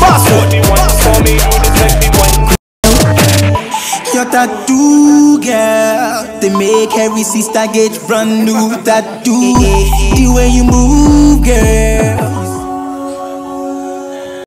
Password. for me do the sexy one. Your tattoo, girl. They make every sister get brand new tattoo. The way you.